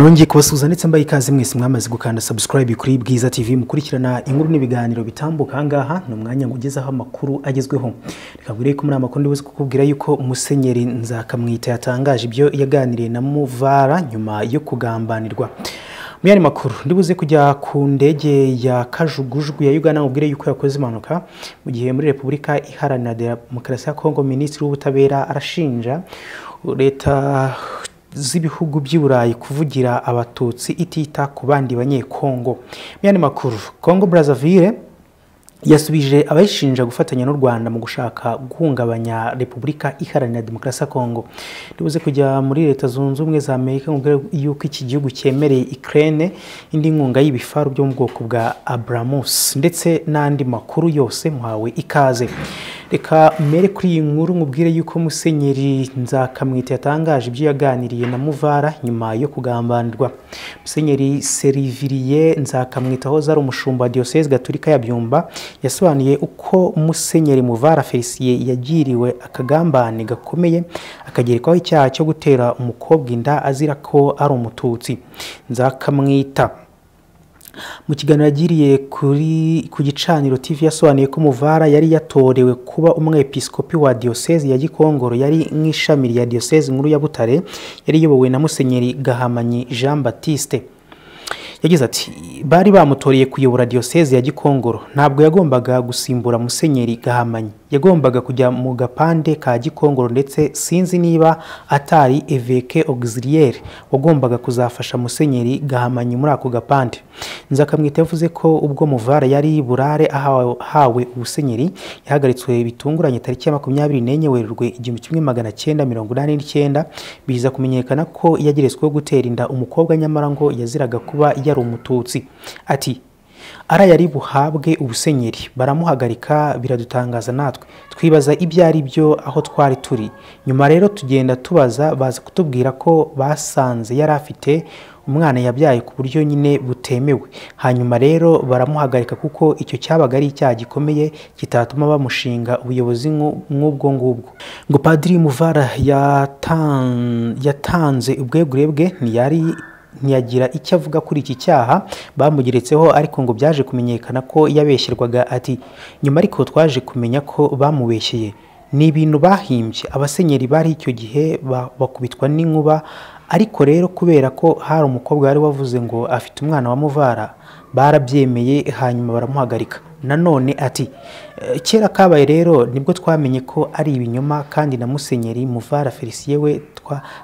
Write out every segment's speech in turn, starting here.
nongeye kubasuhuza ndetse mbaye ikaze mwese mwamaze gukanda subscribe kuri bwiza tv mukurikirana inkuru n'ibiganiro bitambuka ahangaha ni umwanya ugezaho amakuru agezweho. Reka mbwire ko muri aya makuru ndibuze kukubwira yuko musenyeri nzakamwita yatangaje ibyo yaganiriye na muvara nyuma yo kugambanirwa. Mu yandi makuru ndibuze kujya ku ndege ya kajugujugu ya uganda mubwire yuko yakoze impanuka mu gihe muri repubulika iharanira demokarasi ya kongo minisitiri w'ubutabera arashinja leta z'ibihugu by'i burayi kuvugira abatutsi itita ku bandi banyekongo. Mu makuru kongo brazzaville yasubije abayishinja gufatanya n'u rwanda mu gushaka guhungabanya repubulika iharanira demokarasi ya kongo ndibuze kujya muri leta zunze ubumwe za amerika yuko iki gihugu cyemereye ikirere indi nkunga y'ibifaru byo mu bwoko bwa abramus ndetse n'andi makuru yose muhawe ikaze. Reka mere kuri iyi nkuru nkubwire yuko musenyeri nzakamwita yatangaje ibyo yaganiriye na muvara nyuma yo kugambanirwa. Musenyeri seriviriye nzakamwita aho zari umushumba wa diyoseze gaturika ya byumba yasobanuye uko musenyeri muvara felisiye yagiriwe akagambane gakomeye akagerekwaho icyaha cyo gutera umukobwa inda azira ko ari umututsi. Nzakamwita. Mu kiganiro yagiriye ku gicaniro tv yasobanuye ko muvara yari yatorewe kuba umwepiskopi wa diyoseze ya gikongoro yari nk'ishami rya diyoseze nkuru ya butare yari iyobowe na musenyeri gahamanyi jean batiste yagize ati bari bamutoreye kuyobora diyoseze ya gikongoro. Ntabwo yagombaga gusimbura musenyeri gahamanyi. Yagombaga kujya mu gapande ka gikongoro ndetse sinzi niba atari eveke auxiliaire wagombaga kuzafasha musenyeri gahamanyi muri ako gapande. Nzakamwita yavuze ko ubwo muvara yari burare ahawe ubusenyeri yahagaritswe bitunguranye tariki ya makumyabiri n'enye werurwe igihumbi kimwe magana cyenda mirongo inani n'icyenda biza kumenyekana ko yageretsweho gutera inda umukobwa nyamara ngo yaziraga kuba yari umututsi. Ati ara yari buhabwe ubusenyeri. Baramuhagarika biradutangaza natwe. Twibaza ibyo ari byo aho twari turi. Nyuma rero tugenda tubaza baza kutubwira ko basanze yari afite umwana yabyaye ku buryo nyine butemewe. Hanyuma rero baramuhagarika kuko icyo cyabaga ari icyaha gikomeye kitatuma bamushinga ubuyobozi nk'ubwo ngubwo. Ngo padiri muvara yatanze ubwegure bwe ntiyari ntiyagira icyo avuga kuri iki cyaha bamugeretseho ariko ngo byaje kumenyekana ko yabeshyerwaga ati nyuma ariko twaje kumenya ko bamubeshyeye ni ibintu bahimbye. Abasenyeri bari icyo gihe bakubitwa n'inkuba ariko rero kubera ko hari umukobwa wari wavuze ngo afite umwana wa muvara barabyemeye hanyuma baramuhagarika. Nanone ati kera kabaye rero ni bwo twamenye ko ari ibinyoma kandi na musenyeri muvara felisiye we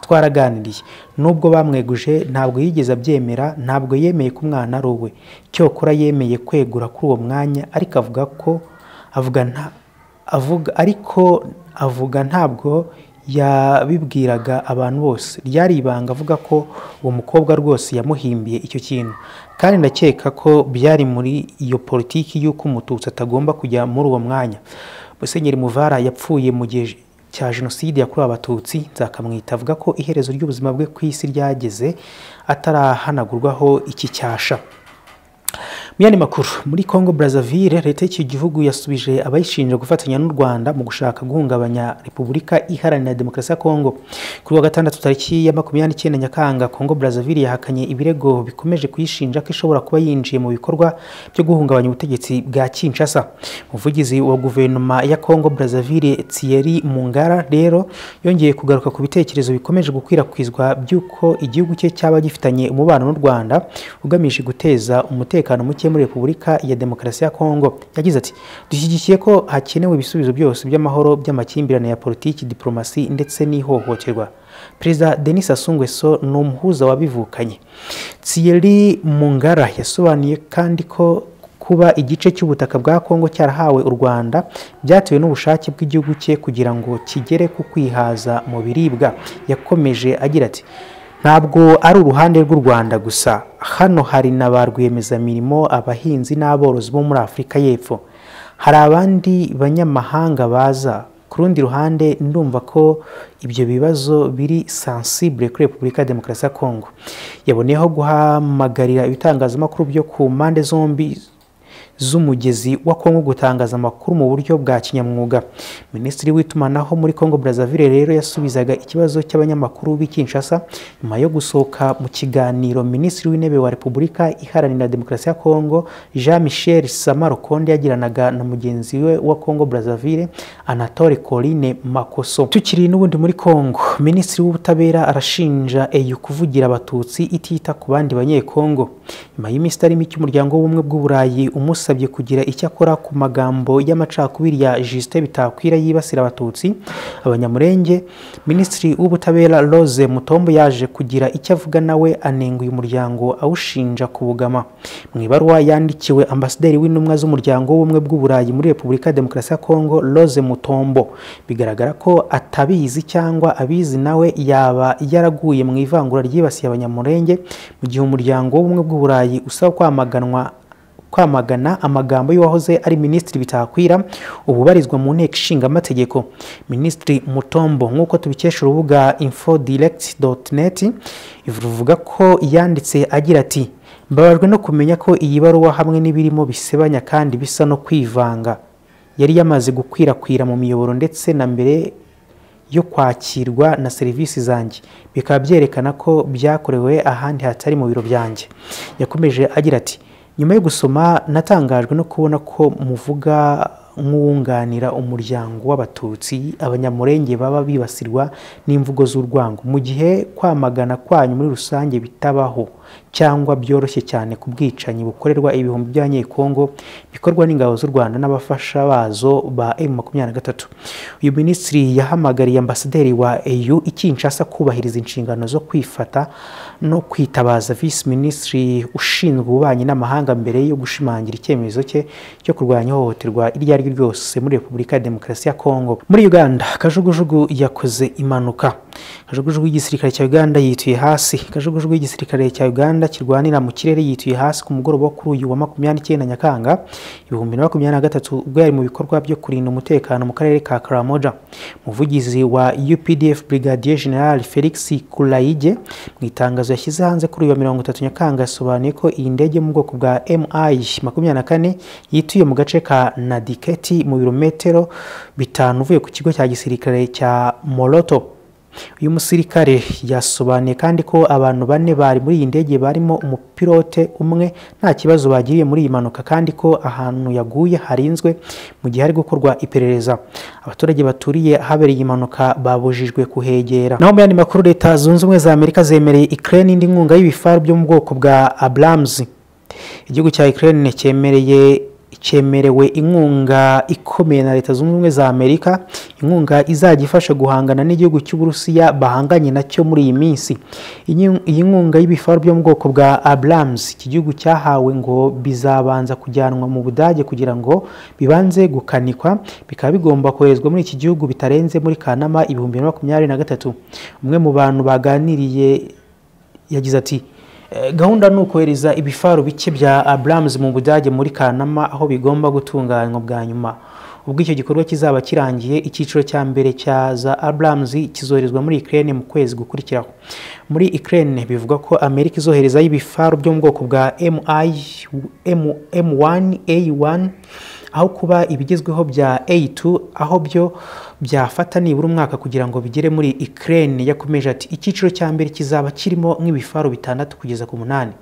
twaraganiriye. Nubwo bamweguje ntabwo yigeze abyemera ntabwo yemeye ko umwana ari uwe cyokora yemeye kwegura kuri uwo mwanya ariko avuga ko avuga nta avuga ariko avuga ntabwo yabibwiraga abantu bose. Ryari ibanga avuga ko uwo mukobwa rwose yamuhimbiye icyo kintu. Kandi ndakeka ko byari muri iyo politiki y'uko umututsi atagomba kujya muri uwo mwanya. Musenyeri muvara yapfuye mu gihe cya jenoside yakorewe abatutsi. Nzakamwita avuga ko iherezo ry'ubuzima bwe ku isi ryageze atarahanagurwaho iki cyasha. Mu yandi makuru muri congo brazzaville leta y'iki gihugu yasubije abayishinja gufatanya n'u rwanda mu gushaka guhungabanya repubulika iharanira demokarasi ya kongo kuri wa gatandatu tariki ya makumyabiri n'icyenda nyakanga congo brazzaville yahakanye ibirego bikomeje kuyishinja ko ishobora kuba yinjiye mu bikorwa byo guhungabanya ubutegetsi bwa kinshasa. Umuvugizi wa guverinoma ya congo brazzaville thierry mungara rero yongeye kugaruka ku bitekerezo bikomeje gukwirakwizwa by'uko igihugu cye cyaba gifitanye umubano n'u rwanda ugamije guteza umutekano muke muri repubulika ya demokarasi ya kongo. Yagize ati dushyigikiye ko hakenewe ibisubizo byose by'amahoro by'amakimbirane ya politiki diporomasi ndetse n'ihohoterwa. Perezida denis asungweso ni umuhuza wabivukanye. Thierry mungara yasobanuye kandi ko kuba igice cy'ubutaka bwa kongo cyarahawe u rwanda byatewe n'ubushake bw'igihugu cye kugira ngo kigere ku kwihaza mu biribwa. Yakomeje agira ati ntabwo ari uruhande rw'u rwanda gusa. Hano hari na ba rwiyemezamirimo abahinzi n'aborozi bo muri afurika y'epfo. Hari abandi banyamahanga baza. Ku rundi ruhande ndumva ko ibyo bibazo biri sansibure kuri repubulika ya demokarasi ya kongo yaboneyeho guhamagarira ibitangazamakuru byo ku mpande zombi z'umugezi wa kongo gutangaza amakuru mu buryo bwa kinyamwuga. Minisitiri w'itumanaho muri kongo brazzaville rero yasubizaga ikibazo cy'abanyamakuru b'i kinshasa nyuma yo gusohoka mu kiganiro. Minisitiri w'intebe wa repubulika iharanira demokarasi ya kongo jean michel samarokonde yagiranaga na mugenzi we wa kongo brazzaville anatole coline makoso. Tukiri n'ubundi muri kongo minisitiri w'ubutabera arashinja eyu kuvugira abatutsi itita ku bandi banyekongo. Nyuma y'iminsi itari mike umuryango w'ubumwe bw'uburayi umusabye kugira icyo akora ku magambo y'amacakubiri ya justin bitakwira yibasira abatutsi abanyamurenge minisitiri w'ubutabera rose mutombo yaje kugira icyo avuga nawe anenga uyu muryango awushinja kubugama mu ibaruwa yandikiwe ambasaderi w'intumwa z'umuryango w'ubumwe bw'uburayi muri repubulika ya demokarasi ya kongo rose mutombo. Bigaragara ko atabizi cyangwa abizi nawe yaba yaraguye mu ivangura ryibasiye abanyamurenge mu gihe umuryango w'ubumwe bw'uburayi usaba kwamaganwa kwamagana amagambo y'uwahoze ari minisitiri bitakwira ububarizwa mu nteko ishinga amategeko minisitiri mutombo nk'uko tubikesha urubuga infodirects.net ruvuga ko yanditse agira ati mbabajwe no kumenya ko iyi baruwa hamwe n'ibirimo bisebanya kandi bisa no kwivanga. Yari yamaze gukwirakwira mu miyoboro ndetse na mbere yo kwakirwa na serivisi zanjye. Bikaba byerekana ko byakorewe ahandi hatari mu biro byanjye. Yakomeje agira ati nyuma yo gusoma natangajwe no kubona ko muvuga nk'uwunganira umuryango w'abatutsi abanyamurenge baba bibasirwa n'imvugo z'urwango. Mu gihe kwamagana kwanyu muri rusange bitabaho cyangwa byoroshye cyane ku bwicanyi bukorerwa ibihumbi by'abanyekongo bikorwa n'ingabo z'u rwanda n'abafasha bazo ba emu makumyabiri na gatatu. Uyu minisitiri yahamagariye ambasaderi wa eyu ikinshasa kubahiriza inshingano zo kwifata no kwitabaza visi minisitiri ushinzwe ububanyi n'amahanga mbere yo gushimangira icyemezo cye cyo kurwanya ihohoterwa iryo ari ryo ryose muri repubulika ya demokarasi ya kongo. Muri uganda kajugujugu yakoze impanuka. Kajugujugu y'igisirikare cya uganda yituye hasi. Kajugujugu y'igisirikare cya uganda kirwanira mu kirere yituye hasi ku mugoroba wo kuri uyu wa makumyabiri n'icyenda nyakanga. Ibihumbi na makumyabiri na gatatu ubwo yari mu bikorwa byo kurinda umutekano mu karere ka karamoja umuvugizi wa updf brigadier general felix kulayige mu itangazo yashyize hanze kuri uyu wa mirongo itatu nyakanga yasobanuye ko iyi ndege mu bwoko bwa mi makumyabiri na kane yituye mu gace ka nadiketi mu birometero bitanu uvuye ku kigo cya gisirikare cya moroto uyu musirikare yasobanuye kandi ko abantu bane bari muri iyi ndege barimo umupilote umwe nta kibazo bagiriye muri iyi mpanuka kandi ko ahantu yaguye harinzwe mu gihe hari gukorwa iperereza. Abaturage baturiye ahabereye iyi mpanuka babujijwe kuhegera. Naho mu yandi makuru leta zunze ubumwe za amerika zemereye ikirere indi nkunga y'ibifaru byo mu bwoko bwa abrams. Igihugu cya ikirere cyemereye cyemerewe inkunga ikomeye na leta zunze ubumwe za amerika inkunga izajya ifasha guhangana n'igihugu cy'uburusiya bahanganye na cyo muri iyi minsi. Iyi nkunga y'ibifaru byo mu bwoko bwa abrams iki gihugu cyahawe ngo bizabanza kujyanwa mu budage kugira ngo bibanze gukanikwa bikaba bigomba koherezwa muri iki gihugu bitarenze muri kanama ibihumbi na makumyabiri na gatatu. Umwe mu bantu baganiriye yagize ati gahunda ni ukohereza ibifaru bike bya abrams mu budage muri kanama aho bigomba gutunganywa bwa nyuma. Ubwo icyo gikorwa kizaba kirangiye icyiciro cya mbere cya za abrams kizoherezwa muri ukraine mu kwezi gukurikiraho. Muri ukraine bivuga ko amerika izoherezayo ibifaru byo mu bwoko bwa m1 a1 aho kuba ibigezweho bya a2 aho byo byafata nibura umwaka kugira ngo bigere muri Ukraine. Yakomeje ati icyiciro cya mbere kizaba kirimo nk'ibifaru bitandatu kugeza ku munani.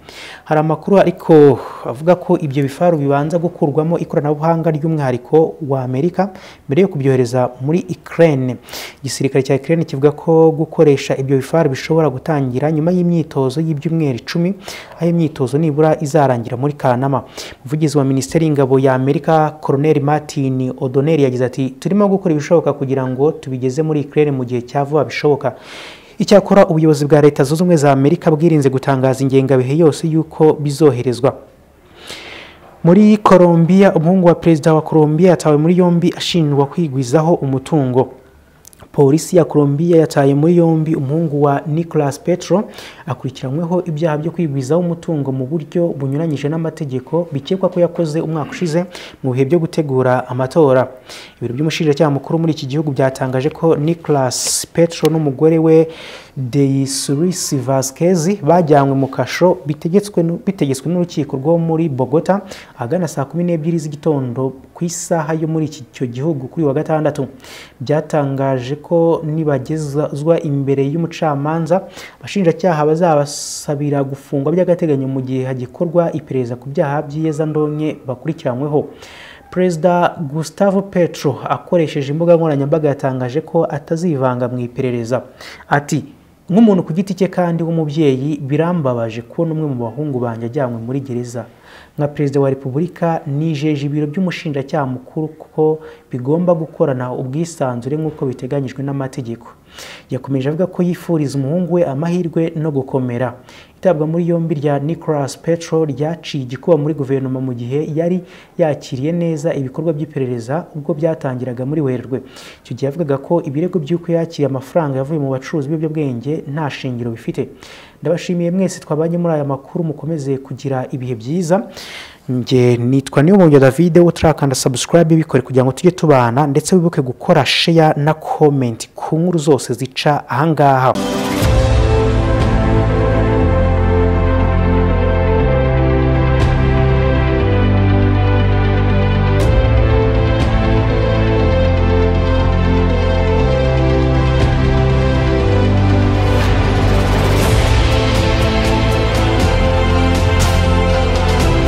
Hari amakuru ariko avuga ko ibyo bifaru bibanza gukurwamo ikoranabuhanga ry'umwihariko wa Amerika mbere yo kubyohereza muri Ukraine. Igisirikare cya Ukraine kivuga ko gukoresha ibyo bifaru bishobora gutangira nyuma y'imyitozo y'ibyumweru icumi aho imyitozo nibura izarangira muri Kanama. Umuvugizi wa Minisiteri y'Ingabo ya Amerika Colonel Martin O'Donnell yagize ati turimo gukora ibishoboka kugira ngo tubigeze muri Ukraine mu gihe cya vuba bishoboka. Icyakora ubuyobozi bwa leta zunze ubumwe za amerika bwirinze gutangaza ingengabihe yose y'uko bizoherezwa. Muri Colombia umuhungu wa perezida wa Colombia yatawe muri yombi ashinjwa kwigwizaho umutungo. Polisi ya Colombia yataye muri yombi umuhungu wa Nicolas Petro akurikiranyweho ibyaha byo kwigwizaho umutungo mu buryo bunyuranyije n'amategeko bikekwa ko yakoze umwaka ushize mu bihe byo gutegura amatora. Ibiro by'umushinjacyaha mukuru muri iki gihugu byatangaje ko Nicolas Petro n'umugore we Deisuris Vasquez bajyanywe mu kasho bitegetswe nu- bitegetswe n'urukiko rwo muri Bogota ahagana saa kumi n'ebyiri z'igitondo ku isaha yo muri iki cyo gihugu kuri wa gatandatu. Byatangaje ko nibagezwa imbere y'umucamanza abashinjacyaha bazabasabira gufungwa by'agateganyo mu gihe hagikorwa iperereza ku byaha by'iyezandonke bakurikiranyweho perezida gustavo petro akoresheje imbuga nkoranyambaga yatangaje ko atazivanga mu iperereza. Ati nk'umuntu ku giti cye kandi w'umubyeyi birambabaje kubona umwe mu bahungu banjye ajyanywe muri gereza. Nka perezida wa repubulika nijeje ibiro by'umushinjacyaha mukuru ko bigomba gukorana ubwisanzure nk'uko biteganyijwe n'amategeko. Yakomeje avuga ko yifuriza umuhungu we amahirwe no gukomera. Itabwa muri yombi rya nicolas petro ryaciye igikuba muri guverinoma mu gihe yari yakiriye neza ibikorwa by'iperereza ubwo byatangiraga muri werurwe. Icyo gihe yavugaga ko ibirego by'uko yakiriye amafaranga yavuye mu bacuruzi b'ibiyobyabwenge nta shingiro bifite. Ndabashimiye mwese twabanye muri aya makuru mukomeze kugira ibihe byiza. Njye nitwa niyo david utarakanda subscribe bikore kugira ngo tujye tubana ndetse wibuke gukora share na comment ku nkuru zose zica ahangaha